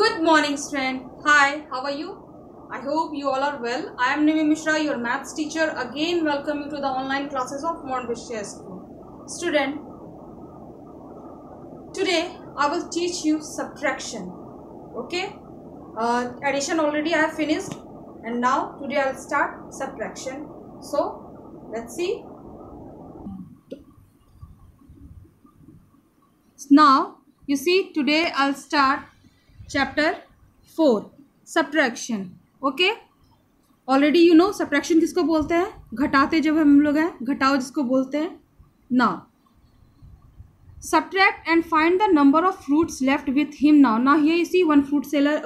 Good morning, student. Hi, how are you? I hope you all are well. I am Nimi Mishra, your maths teacher. Again, welcome you to the online classes of Montbretia School. Student, today I will teach you subtraction. Okay? Uh, addition already I have finished, and now today I'll start subtraction. So, let's see. Now, you see, today I'll start chapter four subtraction okay already you know subtraction किसको बोलते हैं? घटाते जब हम लोग हैं, घटाओ जिसको बोलते हैं। ना subtract and find the number of fruits left with him now ना here you see one fruit seller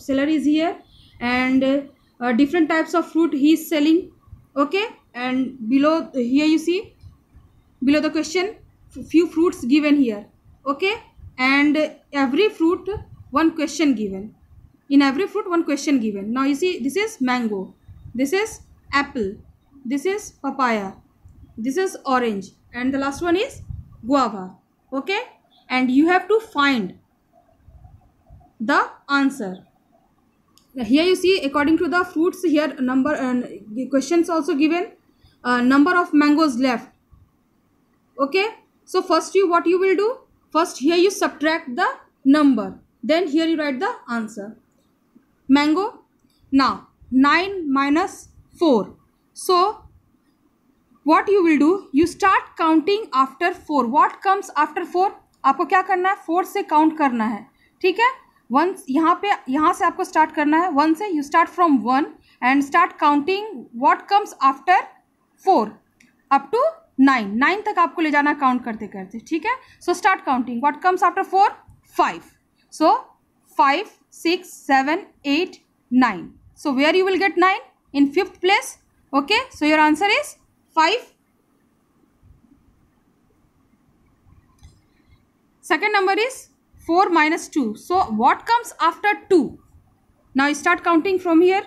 seller is here and different types of fruit he is selling okay and below here you see below the question few fruits given here okay and every fruit one question given. In every fruit one question given. Now you see this is mango. This is apple. This is papaya. This is orange. And the last one is guava. Okay? And you have to find the answer. Here you see according to the fruits here number and uh, questions also given uh, number of mangoes left. Okay? So first you what you will do? First here you subtract the number then here you write the answer. Mango, now 9 minus 4 so, what you will do? You start counting after 4 what comes after 4 आपको क्या करना है? Four से count करना है। ठीक है? One यहाँ पे, यहाँ से आपको स्टार्ट करना है। वन से you start from one and start counting what comes after four up to nine nine तक आपको ले जाना काउंट करते करते ठीक है? So start counting what comes after four five So 5, 6, 7, 8, 9. So where you will get 9? In fifth place. Okay. So your answer is 5. Second number is 4 minus 2. So what comes after 2? Now you start counting from here.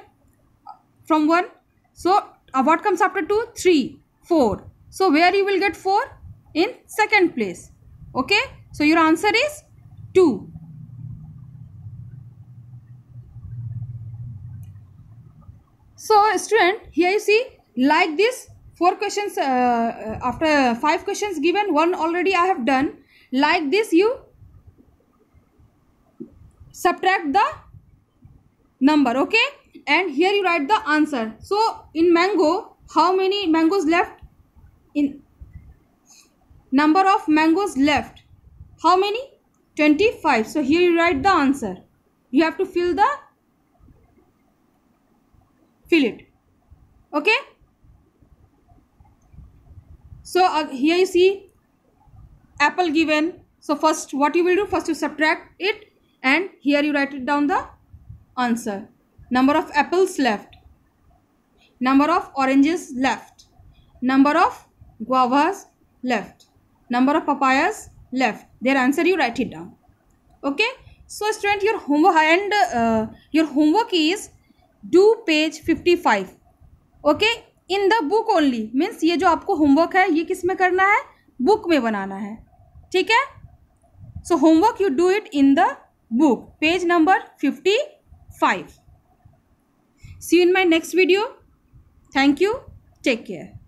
From 1. So uh, what comes after 2? 3, 4. So where you will get 4? In second place. Okay. So your answer is 2. So student here you see like this four questions uh, uh, after five questions given one already i have done. Like this you subtract the number okay? And here you write the answer. So in mango how many mangoes left? In number of mangoes left. How many? 25 so here you write the answer. You have to fill the fill it. Okay? So uh, here you see apple given. So first what you will do? First you subtract it and here you write it down the answer. Number of apples left. Number of oranges left. Number of guavas left. Number of papayas left. Their answer you write it down. Okay? So student your homework and uh, your homework is do page fifty five, okay? In the book only, means ये जो आपको homework है, ये किसमें करना है? Book में बनाना है, ठीक है? So homework you do it in the book page number fifty five see in my next video thank you take care